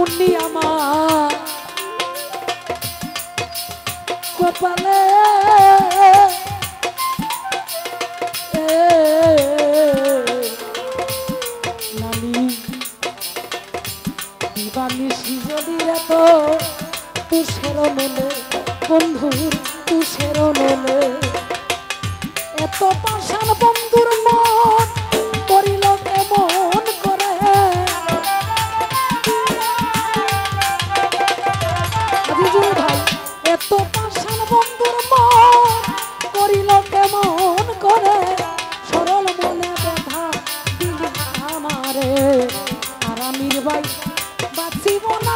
মুন্নি আমার। কপালে তো তুষের মেলে বন্ধুর তুষের মেলে এত পাশার বন্ধু Baptiste, mon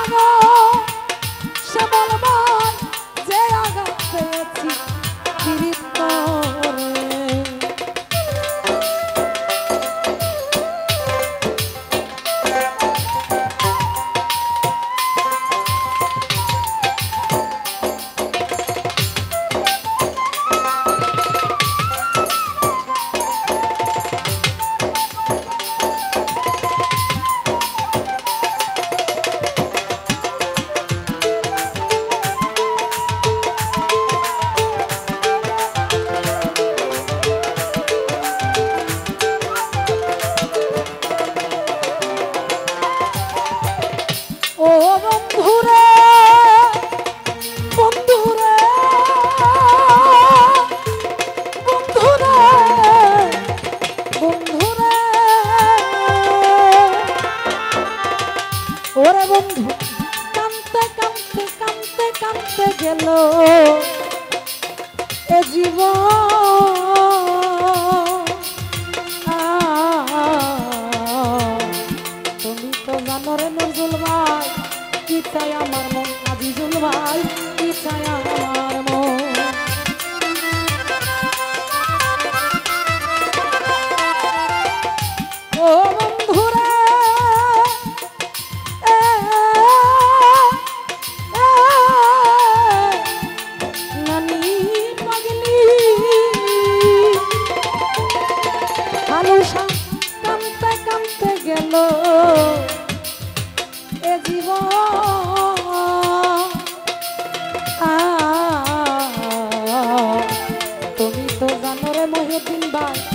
Oh. you've been by.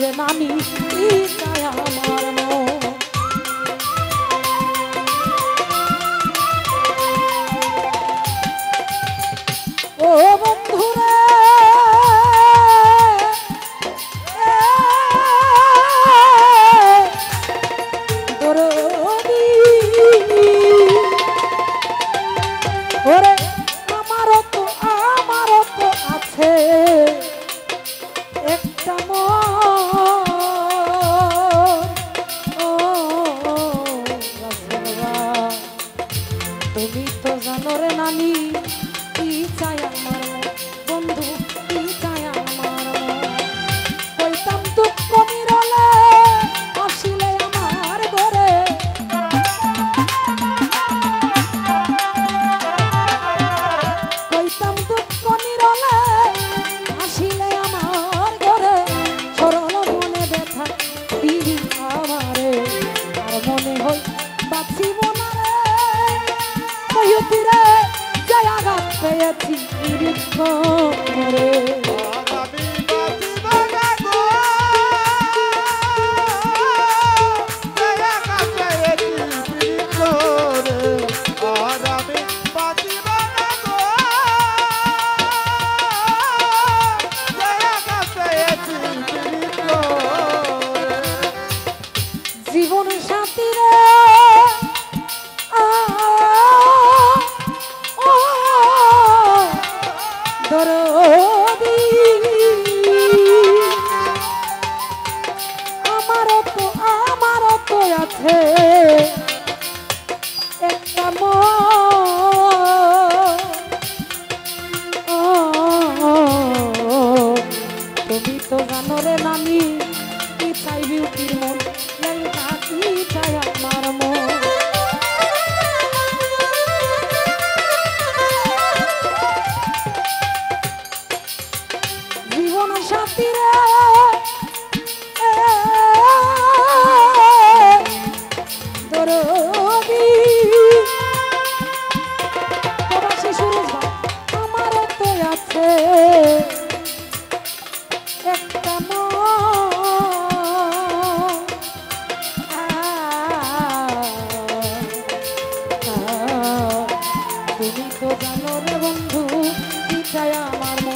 যে নামি আমার আঘাত পেয়েছি নিরীক্ষ করে তুমি তো জানো রে বন্ধু পিতায় আমার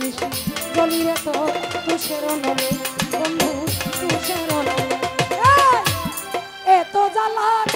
জানিস বলিরে তো তুষের নরে এত জ্বালার